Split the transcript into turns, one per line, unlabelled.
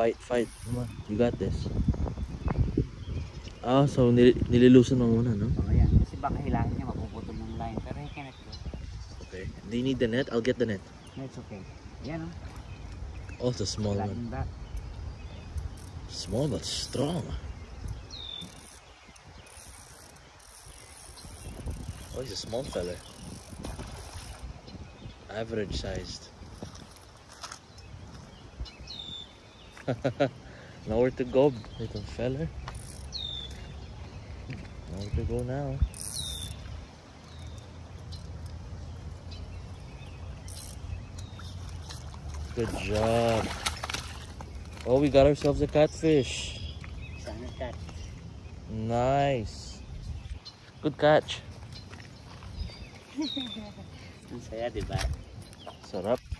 fight, fight. Come on, you got this. Ah, so nil nililusan mo muna, no?
Oo, yan. Kasi baka hilahin niya, mapuputol ng line. Pero he cannot go.
Okay. Do you need the net? I'll get the net.
No, it's okay. Yan, oh.
Oh, it's a small one. Small but strong. Oh, he's a small fella. Average sized. Nowhere to go, little fella. Nowhere to go now. Good job. Oh, we got ourselves a catfish. Nice. Good catch.
Ang saya, di ba?
Sarap.